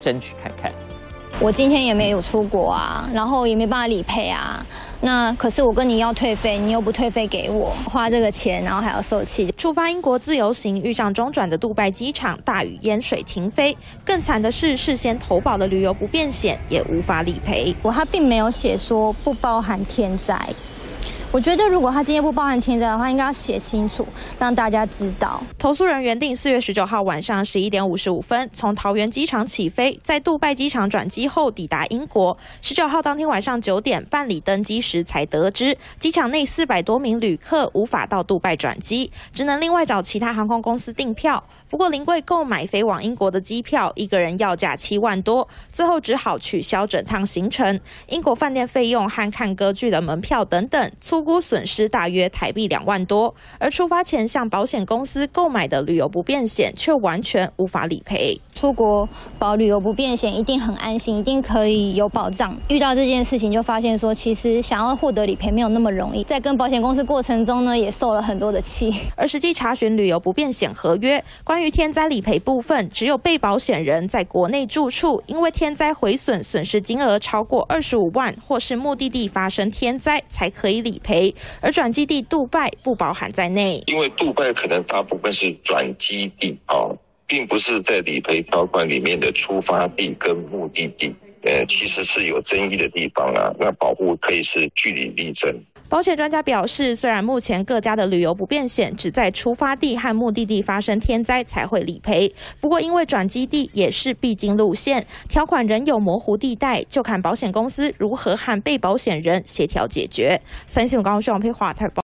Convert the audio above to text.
争取看看。我今天也没有出国啊，然后也没办法理赔啊。那可是我跟你要退费，你又不退费给我，花这个钱，然后还要受气。出发英国自由行遇上中转的杜拜机场大雨淹水停飞，更惨的是事先投保的旅游不便险也无法理赔。我他并没有写说不包含天灾。我觉得，如果他今天不包含天灾的话，应该要写清楚，让大家知道。投诉人原定四月十九号晚上十一点五十五分从桃园机场起飞，在杜拜机场转机后抵达英国。十九号当天晚上九点办理登机时，才得知机场内四百多名旅客无法到杜拜转机，只能另外找其他航空公司订票。不过临柜购买飞往英国的机票，一个人要价七万多，最后只好取消整趟行程。英国饭店费用和看歌剧的门票等等。粗估损失大约台币两万多，而出发前向保险公司购买的旅游不便险却完全无法理赔。出国保旅游不便险一定很安心，一定可以有保障。遇到这件事情就发现说，其实想要获得理赔没有那么容易。在跟保险公司过程中呢，也受了很多的气。而实际查询旅游不便险合约，关于天灾理赔部分，只有被保险人在国内住处，因为天灾毁损损失金额超过二十五万，或是目的地发生天灾才可以理赔。赔，而转基地杜拜不包含在内，因为杜拜可能大部分是转基地啊，并不是在理赔条款里面的出发地跟目的地，呃，其实是有争议的地方啊。那保护可以是据理力争。保险专家表示，虽然目前各家的旅游不便险只在出发地和目的地发生天灾才会理赔，不过因为转基地也是必经路线，条款仍有模糊地带，就看保险公司如何和被保险人协调解决。三星高雄配华台报。